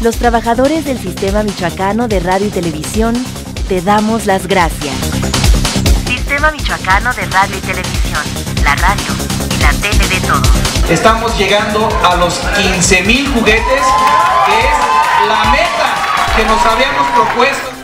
Los trabajadores del Sistema Michoacano de Radio y Televisión te damos las gracias. Sistema Michoacano de Radio y Televisión, la radio y la tele de todos. Estamos llegando a los 15 mil juguetes, que es la meta que nos habíamos propuesto.